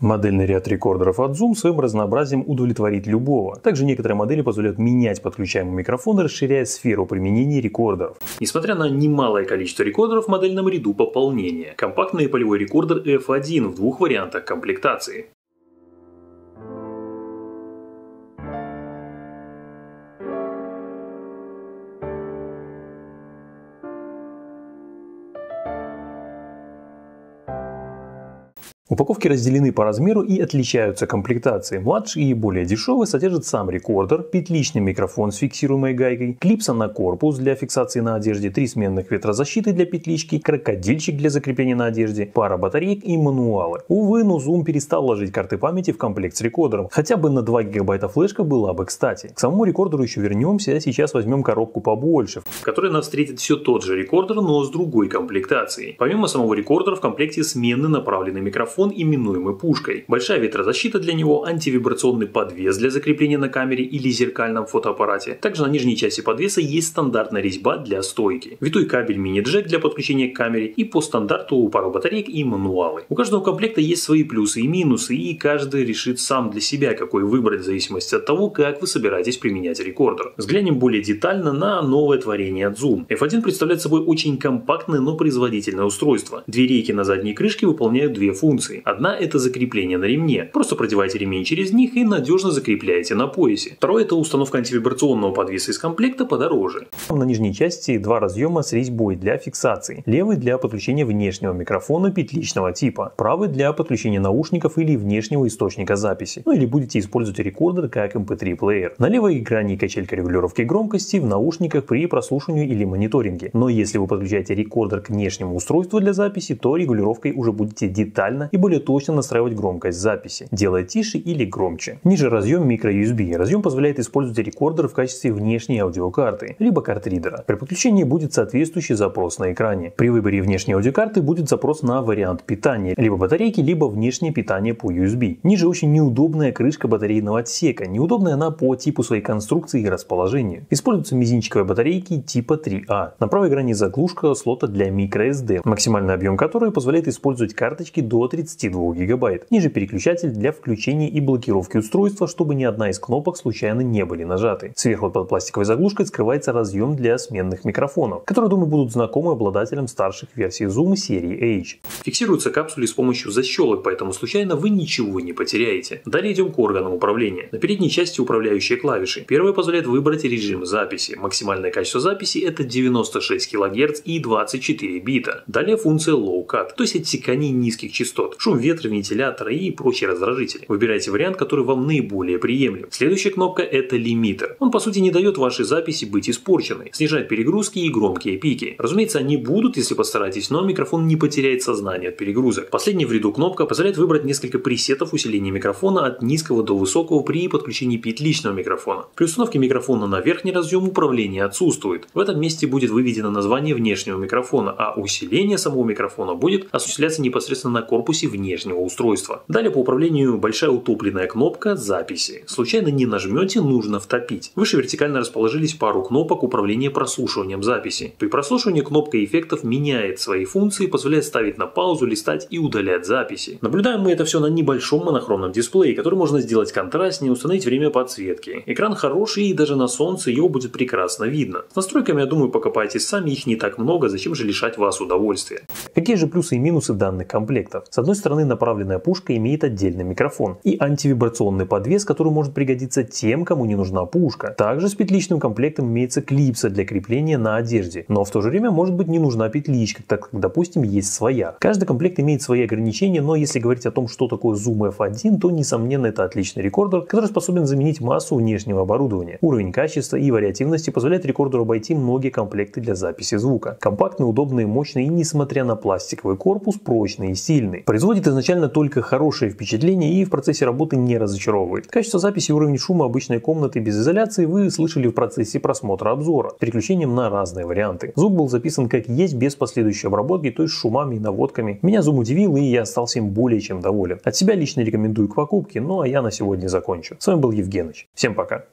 Модельный ряд рекордеров от Zoom своим разнообразием удовлетворит любого. Также некоторые модели позволяют менять подключаемый микрофон, расширяя сферу применения рекордеров. Несмотря на немалое количество рекордеров в модельном ряду пополнения. Компактный полевой рекордер F1 в двух вариантах комплектации. Упаковки разделены по размеру и отличаются комплектацией. Младший и более дешевый содержит сам рекордер, петличный микрофон с фиксируемой гайкой, клипса на корпус для фиксации на одежде, три сменных ветрозащиты для петлички, крокодильчик для закрепления на одежде, пара батареек и мануалы. Увы, но Zoom перестал ложить карты памяти в комплект с рекордером. Хотя бы на 2 гигабайта флешка была бы кстати. К самому рекордеру еще вернемся, а сейчас возьмем коробку побольше, в которой нас встретит все тот же рекордер, но с другой комплектацией. Помимо самого рекордера в комплекте сменный направленный микрофон микрофон, именуемый пушкой. Большая ветрозащита для него, антивибрационный подвес для закрепления на камере или зеркальном фотоаппарате. Также на нижней части подвеса есть стандартная резьба для стойки. Витой кабель мини-джек для подключения к камере и по стандарту пару батареек и мануалы. У каждого комплекта есть свои плюсы и минусы, и каждый решит сам для себя, какой выбрать в зависимости от того, как вы собираетесь применять рекордер. Взглянем более детально на новое творение от Zoom. F1 представляет собой очень компактное, но производительное устройство. Две рейки на задней крышке выполняют две функции функции. Одна – это закрепление на ремне. Просто продеваете ремень через них и надежно закрепляете на поясе. Второе – это установка антивибрационного подвеса из комплекта подороже. На нижней части два разъема с резьбой для фиксации. Левый для подключения внешнего микрофона петличного типа. Правый для подключения наушников или внешнего источника записи. Ну или будете использовать рекордер как MP3 эм плеер. На левой экране качелька регулировки громкости в наушниках при прослушивании или мониторинге. Но если вы подключаете рекордер к внешнему устройству для записи, то регулировкой уже будете детально и более точно настраивать громкость записи, делая тише или громче. Ниже разъем microUSB. Разъем позволяет использовать рекордер в качестве внешней аудиокарты, либо картридера. При подключении будет соответствующий запрос на экране. При выборе внешней аудиокарты будет запрос на вариант питания, либо батарейки, либо внешнее питание по USB. Ниже очень неудобная крышка батарейного отсека, неудобная она по типу своей конструкции и расположению. Используются мизинчиковые батарейки типа 3А. На правой грани заглушка слота для microSD, максимальный объем которой позволяет использовать карточки до 30 32 гигабайт. Ниже переключатель для включения и блокировки устройства, чтобы ни одна из кнопок случайно не были нажаты. Сверху под пластиковой заглушкой скрывается разъем для сменных микрофонов, которые, думаю, будут знакомы обладателям старших версий Zoom серии H. Фиксируются капсули с помощью защелок, поэтому случайно вы ничего не потеряете. Далее идем к органам управления. На передней части управляющие клавиши. Первая позволяет выбрать режим записи. Максимальное качество записи это 96 кГц и 24 бита. Далее функция Low Cut, то есть отсекание низких частот шум ветра, вентилятора и прочие раздражители. Выбирайте вариант, который вам наиболее приемлем. Следующая кнопка это лимитер. Он по сути не дает вашей записи быть испорченной, снижает перегрузки и громкие пики. Разумеется, они будут, если постараетесь, но микрофон не потеряет сознание от перегрузок. Последняя в ряду кнопка позволяет выбрать несколько пресетов усиления микрофона от низкого до высокого при подключении петличного микрофона. При установке микрофона на верхний разъем управления отсутствует. В этом месте будет выведено название внешнего микрофона, а усиление самого микрофона будет осуществляться непосредственно на корпусе записи внешнего устройства. Далее по управлению большая утопленная кнопка записи. Случайно не нажмете, нужно втопить. Выше вертикально расположились пару кнопок управления прослушиванием записи. При прослушивании кнопка эффектов меняет свои функции, позволяет ставить на паузу, листать и удалять записи. Наблюдаем мы это все на небольшом монохромном дисплее, который можно сделать контрастнее, установить время подсветки. Экран хороший и даже на солнце его будет прекрасно видно. С настройками, я думаю, покопайтесь сами, их не так много, зачем же лишать вас удовольствия. Какие же плюсы и минусы данных комплектов? С одной стороны, направленная пушка имеет отдельный микрофон и антивибрационный подвес, который может пригодиться тем, кому не нужна пушка. Также с петличным комплектом имеется клипса для крепления на одежде, но в то же время может быть не нужна петличка, так как, допустим, есть своя. Каждый комплект имеет свои ограничения, но если говорить о том, что такое Zoom F1, то, несомненно, это отличный рекордер, который способен заменить массу внешнего оборудования. Уровень качества и вариативности позволяет рекордеру обойти многие комплекты для записи звука. Компактный, удобный, мощный и, несмотря на пластиковый корпус, прочный и сильный. Производит изначально только хорошее впечатление и в процессе работы не разочаровывает. Качество записи и уровень шума обычной комнаты без изоляции вы слышали в процессе просмотра обзора с переключением на разные варианты. Звук был записан как есть без последующей обработки, то есть шумами и наводками. Меня Zoom удивил и я остался им более чем доволен. От себя лично рекомендую к покупке, ну а я на сегодня закончу. С вами был Евгений. Всем пока.